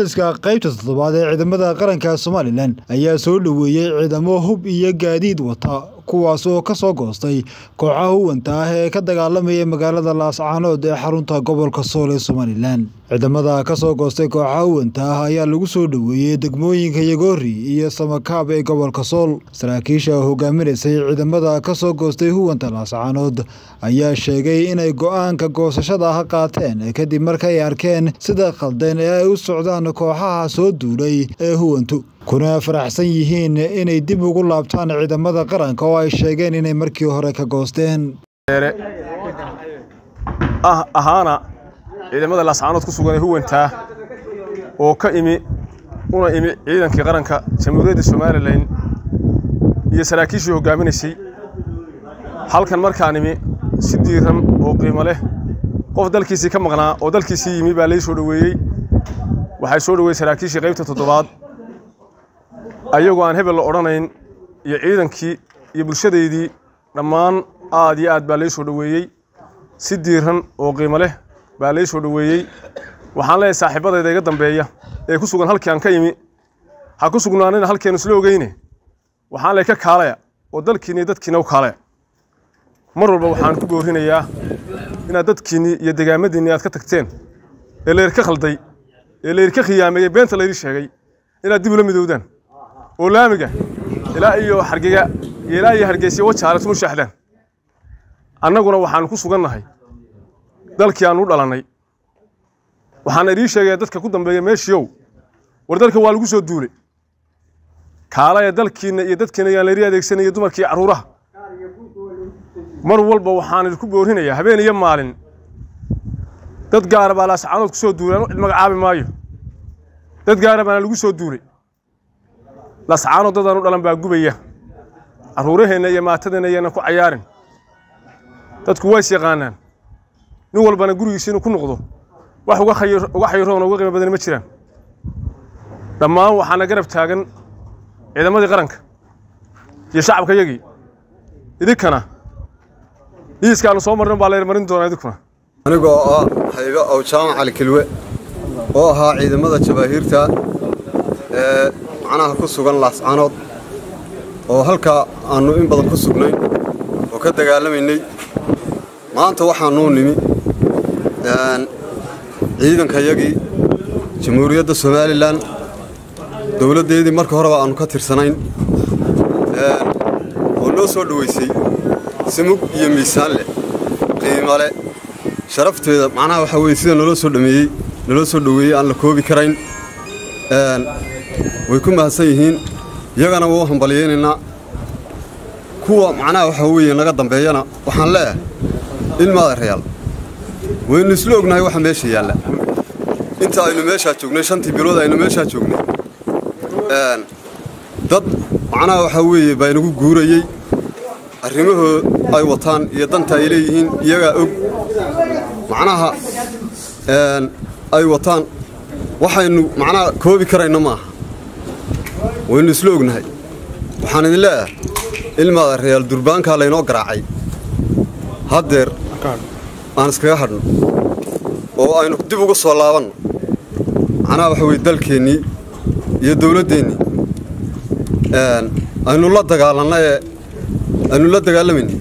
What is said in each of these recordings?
taliska qaybta toddobaad ee ciidamada qaranka somalilan ayaa soo dhoweeyey ciidamo hub iyo gaadiid wata kuwaas oo ka soo goostay kooxaha huwanta ah ee ka dagaalamaya magaalada laascaanood ee xarunta gobolka sool ee somalilan ciidamada ka soo goostay kooxaha huwanta ah ayaa lagu soo dhoweeyey degmooyinka yagoori iyo samakaab ee gobolka sool. Saraakiisha hogaaminaysay ciidamada ka soo goostay huwanta laascaanood ayaa sheegay inay go'aanka goosashada ah qaateen kadib markay arkeen sida khaldan ee ay u socdaan kooxaha soo duulay ee huwantu kuna faraxsan yihiin inay dib ugu laabtaan ciidamada qaranka oo ay sheegeen inay markii hore ka goosteen. Ah ahaana ciidamada laascaanood ku sugan ee huwantaa oo ka imi una imi ciidankii qaranka jamhuuriyadda somalilan iyo saraakiishii hoggaaminaysay. Halkan markaan imi si diiran oo qiimo leh qof dalkiisii ka maqnaa oo dalkiisii yimi baa lai soo dhoweeyey. Waxay soo dhoweeyey saraakiishii qaybta toddobaad ayagoo aan hebel la odhanayn iyo ciidankii iyo bulshadaydii dhammaan aad iyo aad baa lai soo dhoweeyey. Si diiran oo qiimo leh baa lai soo dhoweeyey. Waxaan leeyahay saaxiibadayda iga dambeeya ee ku sugan halkii aan ka yimi ha ku sugnaanina halkeenu isla ogeyne waxaan leeyahay ka kaalaya oo dalkiinni iyo dadkiina u kaalaya mar walba waxaan ku boorinayaa inaad dadkiinnii iyo degaamadiinni aad ka tagteen ee laydinka khalday ee laydinka khiyaameeyey beenta laydin sheegay inaad dib ula midowdaan oo laamiga ilaa iyo hargega iyo ilaa iyo hargeysa wajaale tunu shaaxdaan annaguna waxaanu ku sugannahay. Dalkii aannu dhalannay. Waxaana idii sheegaya dadka ku dambeeya meeshiiow war dalka waa lagu soo duulay. Kaalaya dalkiinna iyo dadkiina yaan layri adeegsanaya dumarkii carruuraha mar walba waxaan idinku boorinayaa habeen iyo maalin. Dad gaara baa laascaanood ku soo duulay anu cid magacaabi maayo. Dad gaara baana lagu soo duulay laascaanood dadaan u dhalan baa gubaya. Carruuraheenna iyo maatadeenna yayna ku cayaarin. Dadku ways yaqaanaan nin walbana gurigiisa inuu ku noqdo wax uga xayiroona uga qiimo badani ma jiraan. Dhammaan waxaana garab taagan ciidamadii qaranka iyo shacabka yagii. Idinkana dhiiskaanu soo marnin baa layr marin doonaa idinkuna. Anigoo ah hayga ow jaamac cali kilwe oo ahaa ciidamada jabaahiirta macnaha ku sugan laascaanood oo halkaa aannu in badan ku sugnayn oo ka dagaalamaynay. Maanta waxaanuu nimi ciidankayagii jamhuuriyadda somalilan dowladdeedii marka horeba aannu ka tirsanayn. Oo noo soo dhowaysay simug iyo miisaan leh qiimo leh. Sharafteeda macnaha waxaa weye sida naloo soo dhameeyey naloo soo dhoweeyey aan la koobi karayn way ku mahadsan yihiin iyagana wuu hambalyaynaynaa kuwa macnaha waxaa weeye naga dambeeyana waxaan leeyahay ilmaada reyaal waynu isla ognahay waxa meesha yaalla. Inta aynu meeshaa joognay shantii bilood aynu meeshaa joognay dad macnaha waxaa weeye baa inagu guurayey arrimahoo ay wataan iyo danta ay leeyihiin iyagaa og macnaha ay wataan. Waxaynu macnaha koobi karayno maaha waynu isla ognahay. Waxaan idin leeyahay ilmaada reyaal durbaankaa laynoo garaacay. Haddeer aan iskaga hadhno oo aynu dib uga soo laabanno macnaha waxa weye dalkeennii iyo dawladdeennii aynu la dagaalanna ee aynu la dagaalamayna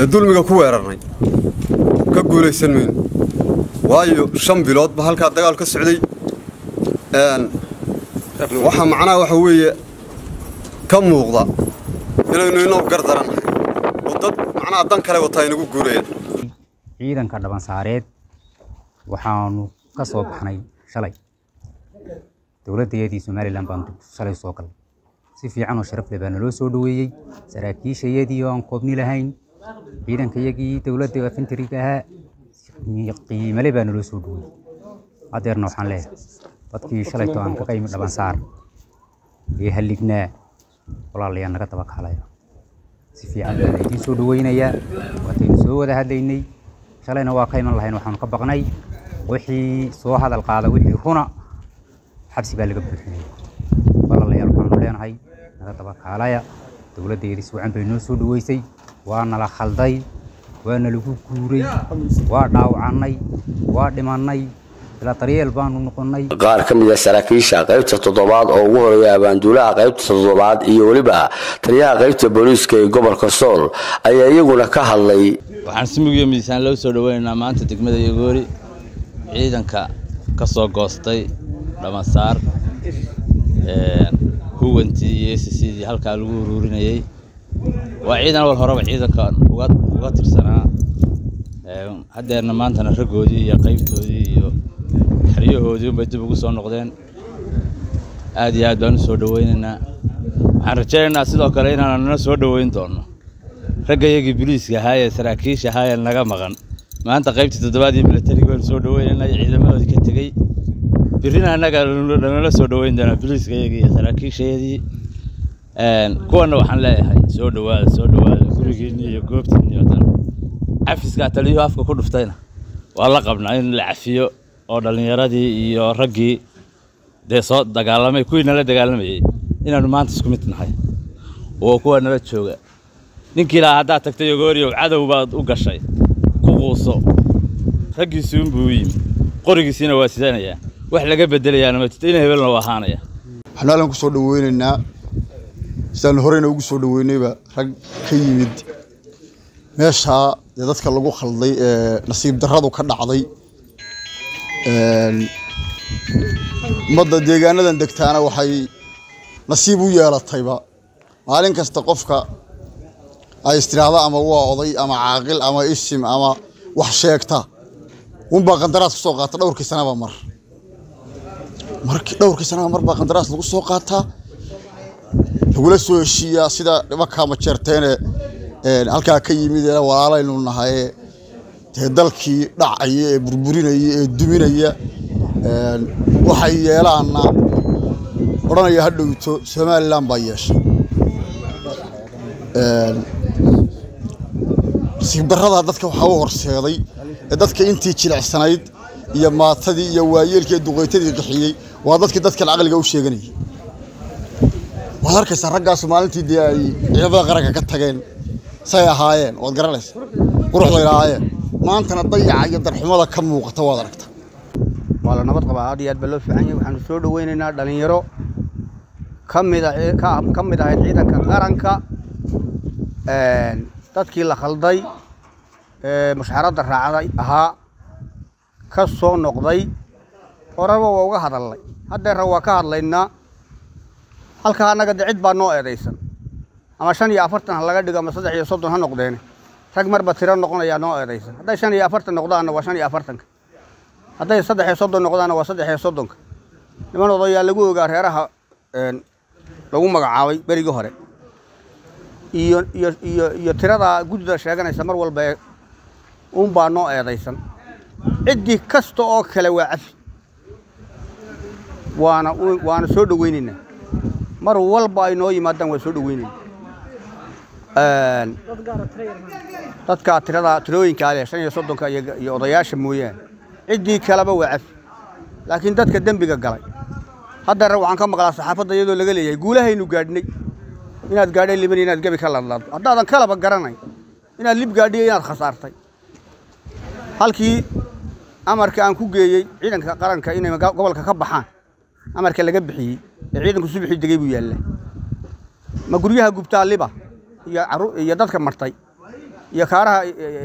ee dulmiga ku weerarnay. Ka guulaysan mayno waayo shan bilood ba halkaa dagaal ka socday waxaa macnaha waxa weeye ka muuqda inaynu inoo gardarannahay oo dad macnaha dan kale wataa inagu guurayaan ciidanka dhabansaareed waxaanu ka soo baxnay shalay. Dowladdeedii somalilan baanu shalay soo galnay si fiican oo sharaf leh baa naloo soo dhoweeyey. Saraakiishayadii oo aan koobni lahayn ciidankayagii dowladda fintariga ahaa qiimale baa naloo soo dhoweeyey. Haddeerna waxaan leeyahay dadkii shalayto aan ka qaymi dhabansaar ee hallignaa walaalayaa naga daba kaalaya si fiican baa laydiin soo dhoweynayaa waataynu soo wada hadlaynay shalayna waa ka iman lahayn waxaanu ka baqnay wixii soo hadal qaada wixii runa xabsi baa laga buuxinaya walaalayaal waxaanu leenahay naga daba kaalaya dowladdeedii si wacan bay noo soo dhoweysay waa nala khalday waa nalagu guuray waa dhaawacannay waa dhimannay ilaa daryeel baanu noqonnay. Qaar ka mid a saraakiisha qaybta toddobaad oo ugu horreeya abaanduulaha qaybta toddobaad iyo weliba taliyaha qaybta booliiska ee gobolka sool ayaa iyaguna ka hadlay. Waxaan si mugiyo miisaan loo soo dhoweynaynaa maanta degmada yogoori ciidanka ka soo goostay dhamasaar huwantii iyo s cdii halkaa lagu uruurinayey waa ciidan wal horeba ciidankan uga tirsanaa. Haddeerna maantana raggoodii iyo qaybtoodii unbay dib ugu soo noqdeen. Aad iyo aad baan u soo dhoweynaynaa waxaan rajaynaynaa sidoo kale inaanu nala soo dhoweyn doonno raggayagii boliiska ahaa saraakiisha ahaa naga maqan. Maanta qaybtii toddobaad iyo milatariga waynu soo dhoweynaynaa iyo ciidamadoodii ka tegey. Birrina annaga nala soo dhoweyn doonaa boliiskayagii iyo saraakiishayadii kuwanna waxaan leeyahay soo dhowaada soo dhowaada gurigiinni iyo goobtiinni oo dhan cafiskaa taliyuhu afka ku dhuftayna. Waa la qabnaa in la cafiyo oo dhallinyaradii iyo raggii dee soo dagaalamay kuwii nala dagaalamayey inaannu maanta isku mid nahay. Oo kuwa nala jooga. Ninkii lahaa haddaad tagtay yogooriyow cadow baad u gashay. Ku quuso. Raggiisii unbuu u yimi qorigiisiina waa sidanayaa wax laga bedelayaana ma jirto ina hebelna waa ahaanaya waxaan halkan ku soo dhoweynaynaa. Sidaan horeyna ugu soo dhoweynayba rag ka yimid. Meeshaa dee dadka lagu khalday ee nasiib darradu ka dhacday ummadda deegaanadan degtaana waxay nasiib u yeelatayba. Maalin kasta qofka ay istiraahda ama waa oday ama caaqil ama isim ama wax sheegta unbaa qandaraas ku soo qaata dhowrkii sanaba mar. Dhowrkii sanaba mar baa qandaraas lagu soo qaataa lagula soo heshiiyaa sida nimankaa majeerteene halkaa ka yimid walaalaynu nahaye dee dalkii dhacaya ee burburinaya ee duminaya waxay yeelaanna odhanaya ha dhowto somalilan baa yeeshay. Nasiib darradaa dadka waxaa u horseeday ee dadka intii jilicsanayd iyo maatadii iyo waayeelkii ee duqeytadii qixiyey waa dadkii dadkan caqliga u sheeganayay. Waad arkaysaa raggaasu maalintii dee ay ciidamada qaranka ka tageen say ahaayeen waad garanaysa quruxday lahaayeen maantana dayaca iyo darxumada ka muuqata waad aragta. Waa la nabad qabaa aad iyo aad baa loo fiican yahay. Waxaanu soo dhoweynaynaa dhallinyaro ka mid a ka mid ahayd ciidanka qaranka dadkii la khalday ee mushaaradda raacday ahaa ka soo noqday. Horeba waa uga hadalnay. Haddeerna waa ka hadlaynaa. Halkaa annaga de baa noo eedaysan. Ama shan iyo afartan ha laga dhigo ama saddex iyo soddon ha noqdeene rag marba tiro noqonayaa noo eedaysan hadday shan iyo afartan noqdaanna waa shan iyo afartanka. Hadday saddex iyo soddon noqdaanna waa saddex iyo soddonka. Niman odayaa lagu ogaa reeraha lagu magacaabay berigii hore. Iyo iyo iyo iyo tiradaa guddida sheeganaysa mar walba uunbaa noo eedaysan. Ciddii kasta oo kale waa cafi. Waana waana soo dhoweynaynaa mar walba ay noo yimaadaan waa soo dhoweynaynaa dadkaa tiradaa tirooyinkaa leh shan iyo soddonka iyo odayaasha mooyaane ciddii kaleba waa cafi laakiin dadka dembiga galay haddeera waxaan ka maqlaa saxaafadda iyadoo laga leeyahay guulahaynu gaadhnay inaad gaadhay liban inaad gebi ka ladlaado haddaadan kalaba garanay inaad lib gaadhiyo inaad khasaartay halkii amarka aan ku geeyey ciidanka qaranka inay gobolka ka baxaan amarka laga bixiyey ee ciidanku subaxii degay buu yaallaa ma guryaha gubtaa liba iyo dadka martay iyo kaaraha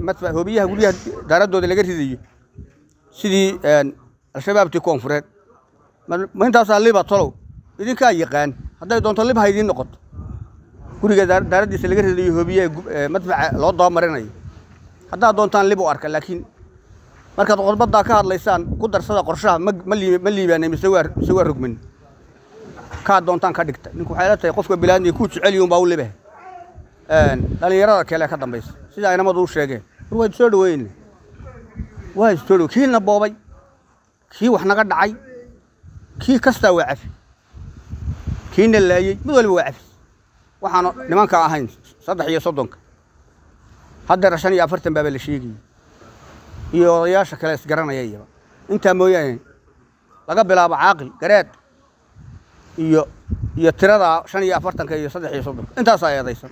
madfa hoobiyaha guryaha daaradooda laga ridayo. Sidii al-shabaabtii koonfureed. Intaasaa liba tolow. Idinkaa yaqaan hadday doonto lib ha idiin noqoto. Guriga daaraddiisa laga ridayo hoobiyaha madfaca loo dabamarinayo haddaad doontaan lib u arka laakiin markaad qodbaddaa ka hadlaysaan ku darsada qorshaha ma liibaanay mise waa rogmin. Kaad doontaan ka dhigta. Ninku waxay la tahay qofka bilaadniga kuu jeceliy unbaa u libaha dhallinyarada kale ka dambaysa sida aynamadu u sheegeen war waa soo dhaweyna waa soo dhow kiina boobay. Kii wax naga dhacay. Kii kastaa waa cafi kiina laayey mid waliba waa cafi waxaanu nimanka ahayn saddex iyo soddonka. Haddeera shan iyo afartan baaba la sheegayay iyo odayaasha kale isgaranaya iyaba intaa mooyaane laga bilaabo caaqil gareed iyo iyo tirada shan iyo afartanka iyo saddex iyo soddonka. Intaasaa eedaysan